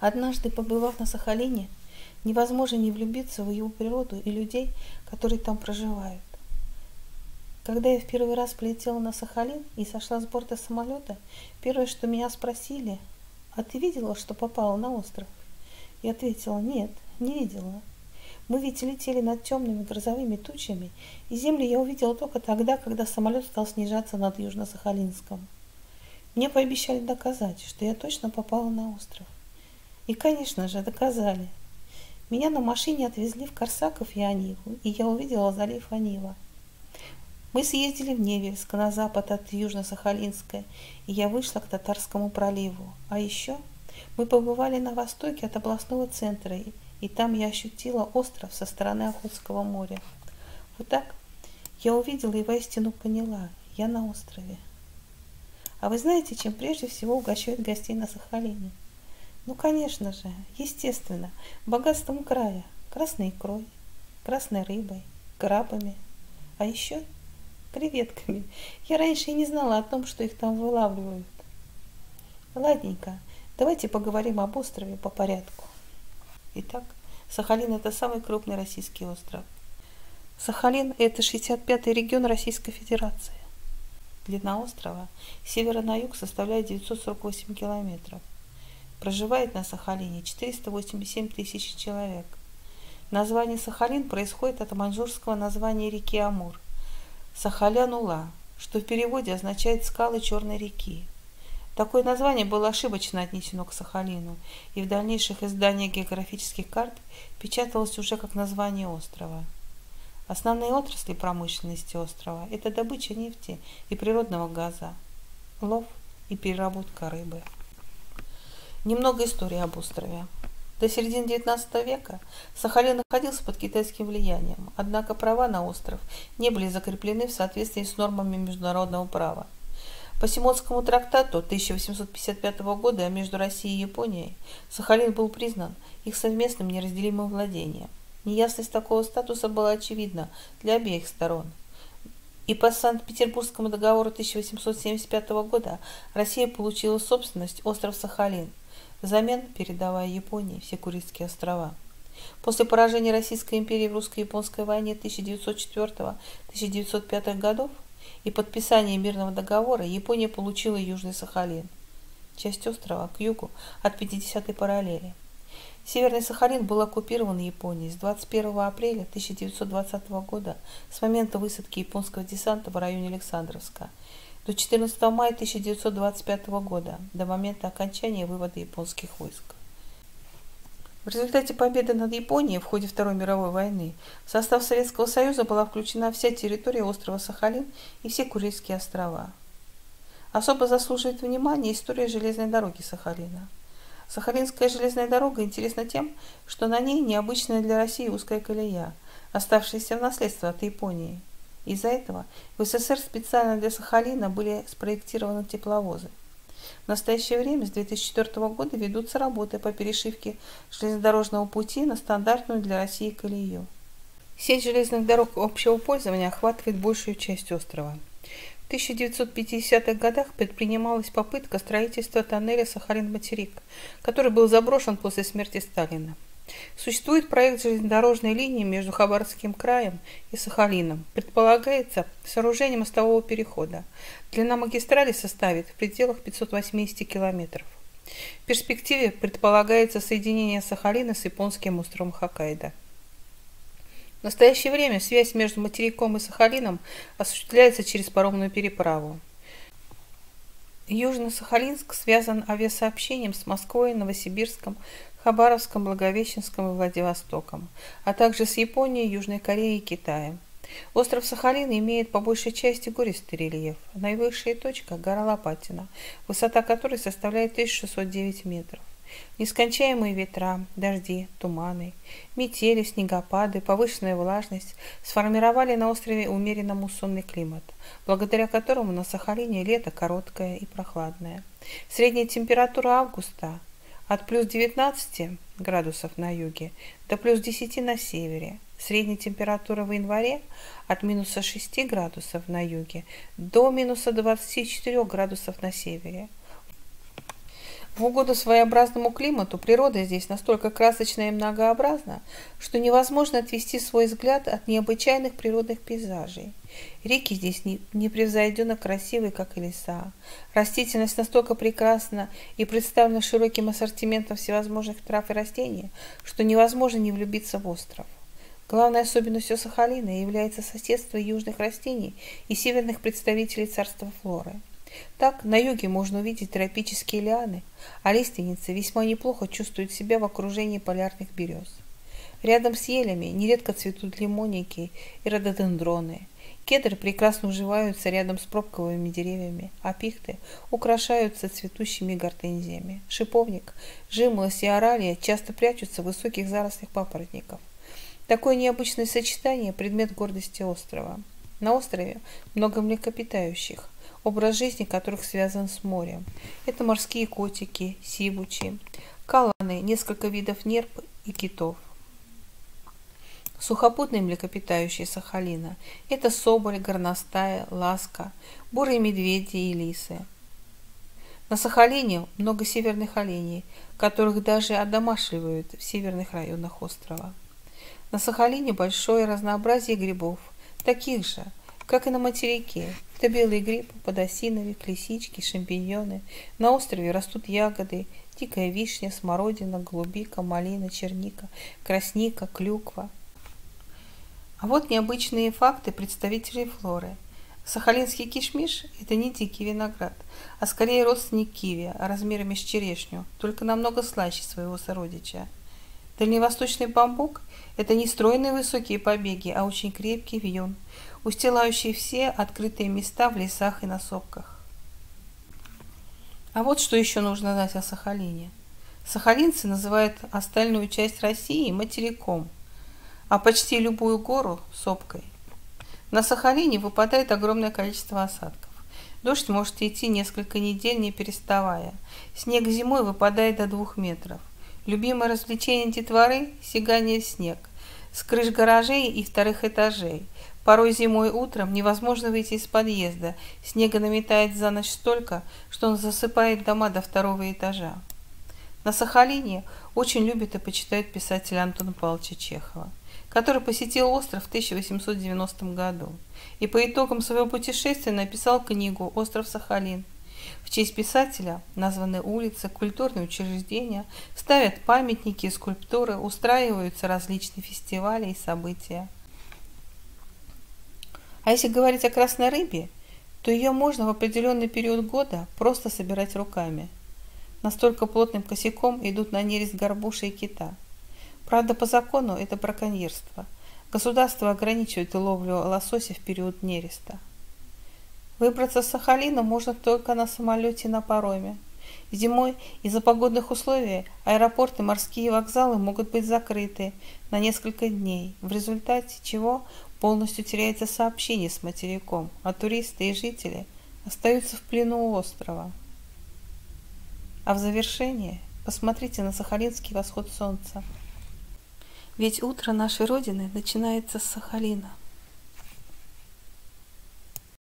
Однажды, побывав на Сахалине, невозможно не влюбиться в его природу и людей, которые там проживают. Когда я в первый раз полетела на Сахалин и сошла с борта самолета, первое, что меня спросили, а ты видела, что попала на остров? Я ответила, нет, не видела. Мы ведь летели над темными грозовыми тучами, и землю я увидела только тогда, когда самолет стал снижаться над Южно-Сахалинском. Мне пообещали доказать, что я точно попала на остров. И, конечно же, доказали. Меня на машине отвезли в Корсаков и Аниву, и я увидела залив Анива. Мы съездили в Невельск на запад от Южно-Сахалинска, и я вышла к Татарскому проливу. А еще мы побывали на востоке от областного центра, и там я ощутила остров со стороны Охотского моря. Вот так я увидела и воистину поняла, я на острове. А вы знаете, чем прежде всего угощают гостей на Сахалине? Ну, конечно же, естественно, богатством края, красной икрой, красной рыбой, крабами, а еще креветками. Я раньше и не знала о том, что их там вылавливают. Ладненько, давайте поговорим об острове по порядку. Итак, Сахалин – это самый крупный российский остров. Сахалин – это 65-й регион Российской Федерации. Длина острова с севера на юг составляет 948 километров. Проживает на Сахалине 487 тысяч человек. Название Сахалин происходит от маньчжурского названия реки Амур – Сахалян-Ула, что в переводе означает «скалы Черной реки». Такое название было ошибочно отнесено к Сахалину, и в дальнейших изданиях географических карт печаталось уже как название острова. Основные отрасли промышленности острова – это добыча нефти и природного газа, лов и переработка рыбы. Немного истории об острове. До середины XIX века Сахалин находился под китайским влиянием, однако права на остров не были закреплены в соответствии с нормами международного права. По Симонскому трактату 1855 года между Россией и Японией Сахалин был признан их совместным неразделимым владением. Неясность такого статуса была очевидна для обеих сторон. И по Санкт-Петербургскому договору 1875 года Россия получила собственность остров Сахалин – взамен передавая Японии все Курильские острова. После поражения Российской империи в русско-японской войне 1904-1905 годов и подписания мирного договора Япония получила Южный Сахалин, часть острова к югу от 50-й параллели. Северный Сахалин был оккупирован Японией с 21 апреля 1920 года с момента высадки японского десанта в районе Александровска – до 14 мая 1925 года, до момента окончания вывода японских войск. В результате победы над Японией в ходе Второй мировой войны в состав Советского Союза была включена вся территория острова Сахалин и все Курильские острова. Особо заслуживает внимания история железной дороги Сахалина. Сахалинская железная дорога интересна тем, что на ней необычная для России узкая колея, оставшаяся в наследство от Японии – из-за этого в СССР специально для Сахалина были спроектированы тепловозы. В настоящее время с 2004 года ведутся работы по перешивке железнодорожного пути на стандартную для России колею. Сеть железных дорог общего пользования охватывает большую часть острова. В 1950-х годах предпринималась попытка строительства тоннеля Сахалин-Материк, который был заброшен после смерти Сталина. Существует проект железнодорожной линии между Хабаровским краем и Сахалином. Предполагается сооружение мостового перехода. Длина магистрали составит в пределах 580 километров. В перспективе предполагается соединение Сахалина с японским островом Хоккайдо. В настоящее время связь между материком и Сахалином осуществляется через паромную переправу. Южно-Сахалинск связан авиасообщением с Москвой, Новосибирском, Хабаровском, Благовещенском и Владивостоком, а также с Японией, Южной Кореей и Китаем. Остров Сахалин имеет по большей части гористый рельеф. Наивысшая точка – гора Лопатина, высота которой составляет 1609 метров. Нескончаемые ветра, дожди, туманы, метели, снегопады, повышенная влажность сформировали на острове умеренно муссонный климат, благодаря которому на Сахалине лето короткое и прохладное. Средняя температура августа от плюс 19 градусов на юге до плюс 10 на севере. Средняя температура в январе от минуса 6 градусов на юге до минуса 24 градусов на севере. В угоду своеобразному климату природа здесь настолько красочна и многообразна, что невозможно отвести свой взгляд от необычайных природных пейзажей. Реки здесь непревзойденно красивые, как и леса. Растительность настолько прекрасна и представлена широким ассортиментом всевозможных трав и растений, что невозможно не влюбиться в остров. Главной особенностью Сахалина является соседство южных растений и северных представителей царства флоры. Так, на юге можно увидеть тропические лианы, а лиственницы весьма неплохо чувствуют себя в окружении полярных берез. Рядом с елями нередко цветут лимонники и рододендроны. Кедры прекрасно уживаются рядом с пробковыми деревьями, а пихты украшаются цветущими гортензиями. Шиповник, жимолость и оралия часто прячутся в высоких зарослях папоротников. Такое необычное сочетание – предмет гордости острова. На острове много млекопитающих, образ жизни которых связан с морем. Это морские котики, сибучи, каланы, несколько видов нерп и китов. Сухопутные млекопитающие Сахалина – это соболь, горностая, ласка, бурые медведи и лисы. На Сахалине много северных оленей, которых даже одомашливают в северных районах острова. На Сахалине большое разнообразие грибов, таких же, как и на материке. Это белый гриб, подосиновик, лисички, шампиньоны. На острове растут ягоды, дикая вишня, смородина, голубика, малина, черника, красника, клюква. А вот необычные факты представителей флоры. Сахалинский кишмиш – это не дикий виноград, а скорее родственник киви, размерами с черешню, только намного слаще своего сородича – Дальневосточный бамбук – это не стройные высокие побеги, а очень крепкий вьюн, устилающий все открытые места в лесах и на сопках. А вот что еще нужно знать о Сахалине. Сахалинцы называют остальную часть России материком, а почти любую гору – сопкой. На Сахалине выпадает огромное количество осадков. Дождь может идти несколько недель, не переставая. Снег зимой выпадает до двух метров. Любимое развлечение детворы – сигание в снег. С крыш гаражей и вторых этажей. Порой зимой утром невозможно выйти из подъезда. Снега наметает за ночь столько, что он засыпает дома до второго этажа. На Сахалине очень любит и почитает писатель Антона Павловича Чехова, который посетил остров в 1890 году и по итогам своего путешествия написал книгу «Остров Сахалин», в честь писателя названы улицы, культурные учреждения, ставят памятники и скульптуры, устраиваются различные фестивали и события. А если говорить о красной рыбе, то ее можно в определенный период года просто собирать руками. Настолько плотным косяком идут на нерест горбуши и кита. Правда, по закону это браконьерство. Государство ограничивает ловлю лосося в период нереста. Выбраться с Сахалина можно только на самолете и на пароме. Зимой из-за погодных условий аэропорты, морские вокзалы могут быть закрыты на несколько дней, в результате чего полностью теряется сообщение с материком, а туристы и жители остаются в плену у острова. А в завершение посмотрите на сахалинский восход солнца. Ведь утро нашей Родины начинается с Сахалина.